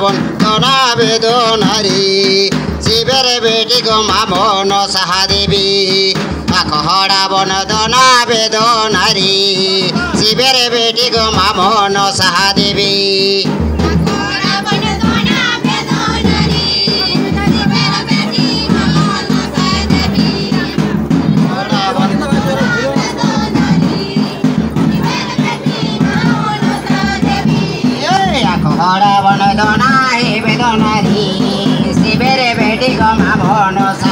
বন্দনা বেদনারি। শিবের বেটি গো মামন সাহা দেবী আখহরা বন্দনা বেদনারি। শিবের বেটি গো মামন সাহা দেবী আখহরা বন্দনা बेटी को मामो no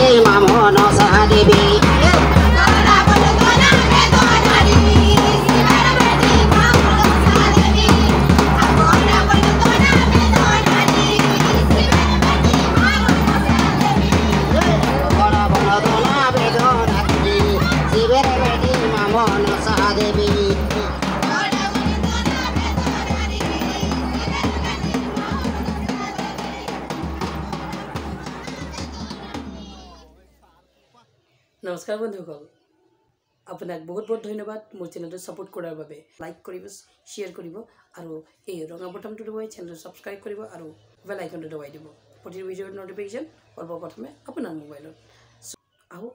Mà mồ nó Imam đi Sahadebi নমস্কাৰ বন্ধুসকল। আপোনাক বহুত বহুত ধন্যবাদ মোৰ চেনেলটো ছাপোৰ্ট কৰাৰ বাবে। লাইক কৰিব শ্বেয়াৰ কৰিব আৰু এই ৰঙা বটনটো দবাই চেনেলটো ছাবস্ক্ৰাইব কৰিব আৰু বেল আইকনটো দবাই দিব। প্ৰতিটো ভিডিঅ'ৰ ন'টিফিকেশ্যন সৰ্বপ্ৰথমে আপোনাৰ মোবাইলত আহোঁ